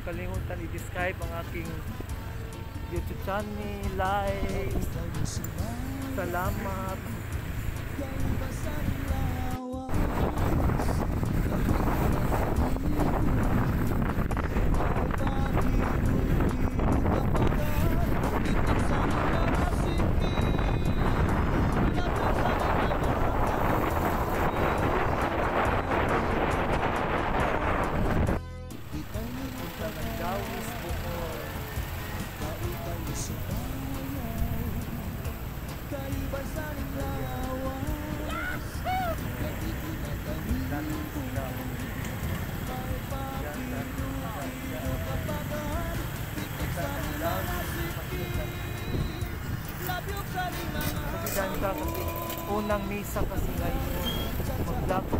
kong kalimutan i-describe ang aking YouTube channel, like, salamat. dyan dapat unang misa kasi ngayon. Mag-vlog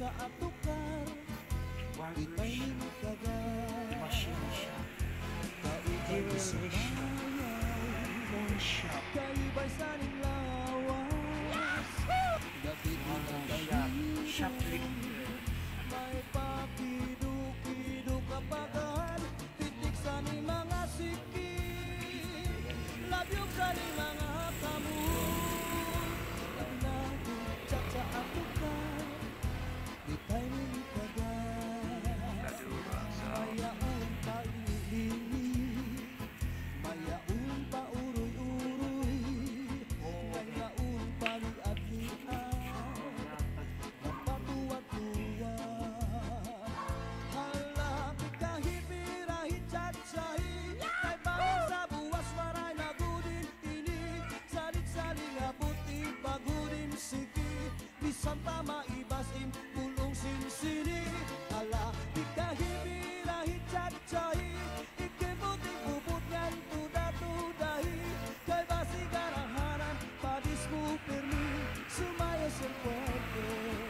sa atukar Itayin kaga Kaugin sa bayan Kaugin sa bayan su mayo es fuerte.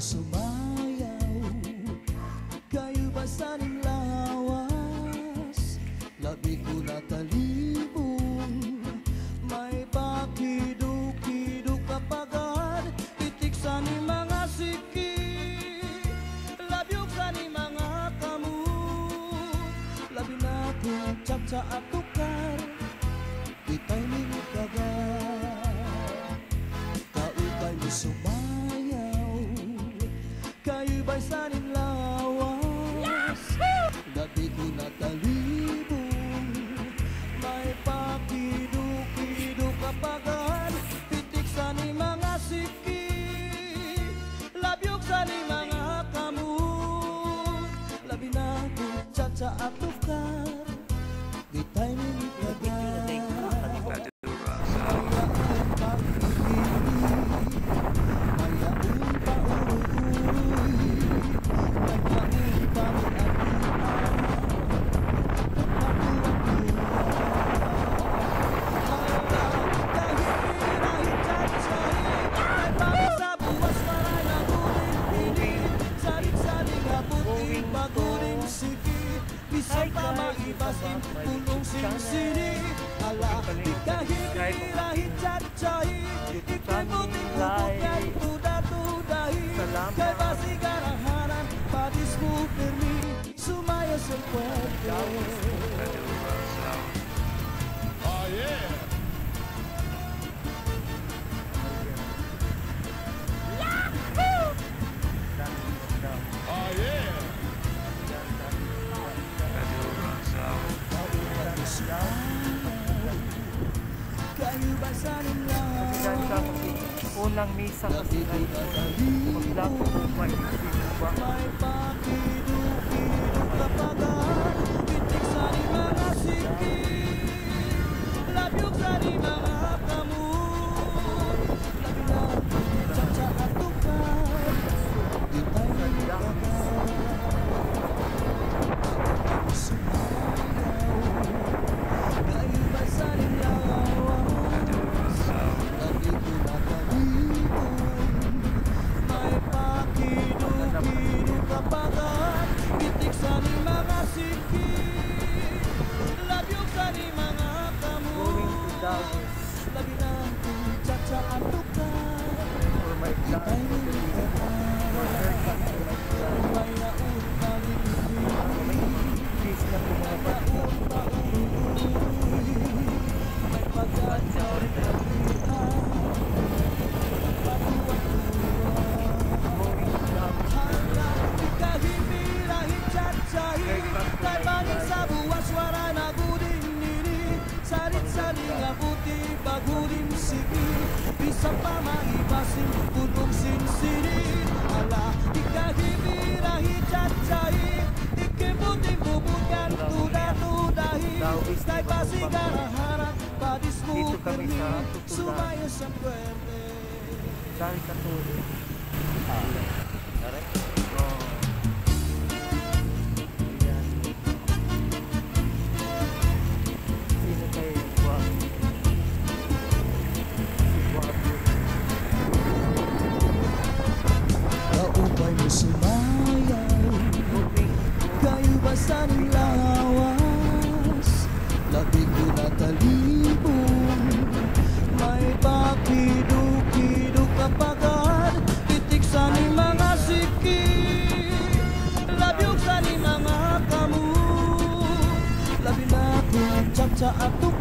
sumayaw. Kayo ba sanay Up pasing Oh yeah! sa kasi gonna be po, mag-video ba? Sumayo sa puwerte Dahil katulad. Ah. saat tuh